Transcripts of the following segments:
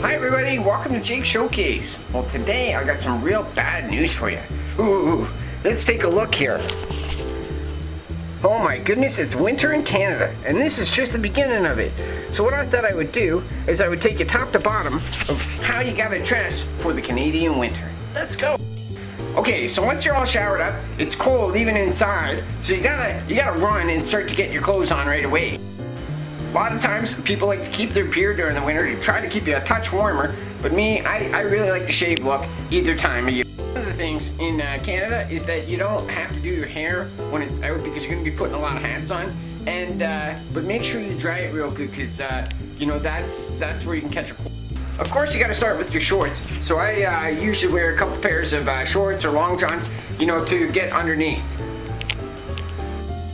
Hi everybody, welcome to Jake's Showcase. Well today I got some real bad news for you. Ooh, let's take a look here. Oh my goodness, it's winter in Canada, and this is just the beginning of it. So what I thought I would do is I would take you top to bottom of how you gotta dress for the Canadian winter. Let's go. Okay, so once you're all showered up, it's cold even inside, so you gotta you gotta run and start to get your clothes on right away. A lot of times people like to keep their beard during the winter to try to keep you a touch warmer, but me, I, I really like the shave look either time of year. One of the things in uh, Canada is that you don't have to do your hair when it's out because you're going to be putting a lot of hats on, and uh, but make sure you dry it real good because uh, you know that's that's where you can catch a cold. Of course, you got to start with your shorts. So I uh, usually wear a couple pairs of uh, shorts or long johns, you know, to get underneath.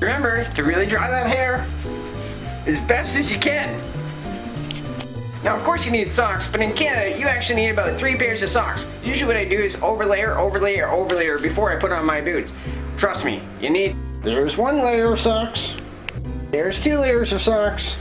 Remember to really dry that hair as best as you can. Now, of course you need socks, but in Canada, you actually need about three pairs of socks. Usually what I do is overlayer, overlayer, overlayer before I put on my boots. Trust me, you need... There's one layer of socks. There's two layers of socks.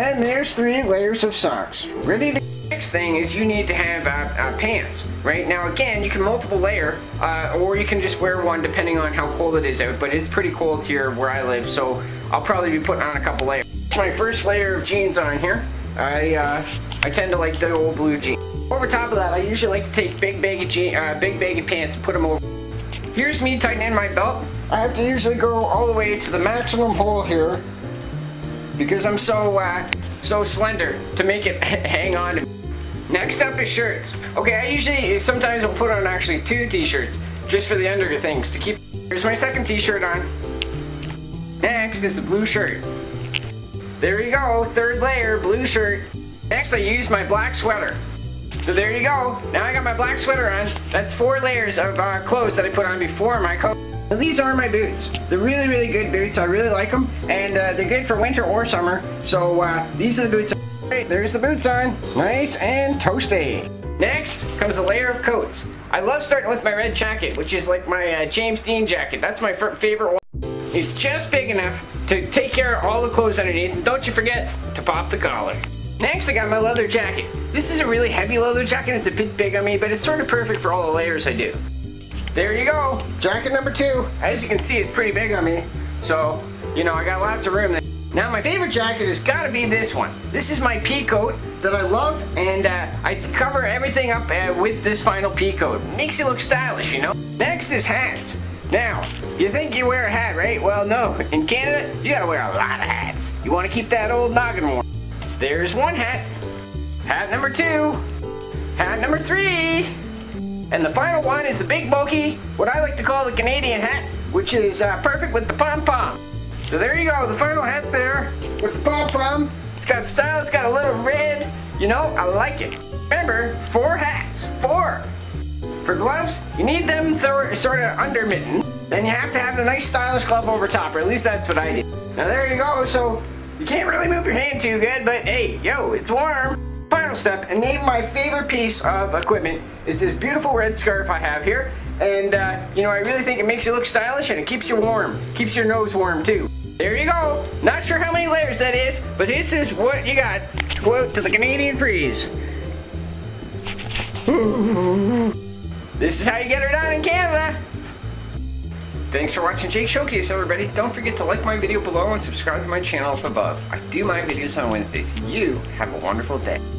And there's three layers of socks. Ready to... Next thing is you need to have uh, uh, pants, right? Now again, you can multiple layer, uh, or you can just wear one depending on how cold it is out, but it's pretty cold here where I live, so I'll probably be putting on a couple layers. My first layer of jeans on here, I, uh, I tend to like the old blue jeans. Over top of that, I usually like to take big baggy, jean, uh, big baggy pants and put them over. Here's me tightening my belt. I have to usually go all the way to the maximum hole here because I'm so, uh, so slender to make it hang on. Next up is shirts. Okay, I usually, sometimes I'll put on actually two t-shirts just for the under things to keep. Here's my second t-shirt on. Next is the blue shirt. There you go, third layer, blue shirt. Next I use my black sweater. So there you go, now I got my black sweater on. That's four layers of uh, clothes that I put on before my coat. These are my boots. They're really, really good boots. I really like them, and uh, they're good for winter or summer. So uh, these are the boots. Right, there's the boots on. Nice and toasty. Next comes a layer of coats. I love starting with my red jacket, which is like my uh, James Dean jacket. That's my favorite one. It's just big enough to take care of all the clothes underneath. And don't you forget to pop the collar. Next, I got my leather jacket. This is a really heavy leather jacket. It's a bit big on me, but it's sort of perfect for all the layers I do. There you go, jacket number two. As you can see, it's pretty big on me. So, you know, I got lots of room there. Now my favorite jacket has got to be this one. This is my pea coat that I love and uh, I cover everything up uh, with this final pea coat. Makes you look stylish, you know? Next is hats. Now, you think you wear a hat, right? Well, no. In Canada, you gotta wear a lot of hats. You want to keep that old noggin warm. There's one hat. Hat number two. Hat number three. And the final one is the big bulky, what I like to call the Canadian hat, which is uh, perfect with the pom-pom. So there you go, the final hat there with the pom-pom. It's got style, it's got a little red. You know, I like it. Remember, four hats, four. For gloves, you need them sort of under mitten. Then you have to have the nice stylish glove over top, or at least that's what I did. Now there you go, so you can't really move your hand too good, but hey, yo, it's warm. Final step, and maybe my favorite piece of equipment is this beautiful red scarf I have here. And, uh, you know, I really think it makes you look stylish and it keeps you warm. Keeps your nose warm, too. There you go. Not sure how many layers that is, but this is what you got. Quote to the Canadian freeze. this is how you get her done in Canada. Thanks for watching Jake's Showcase, everybody. Don't forget to like my video below and subscribe to my channel up above. I do my videos on Wednesdays. You have a wonderful day.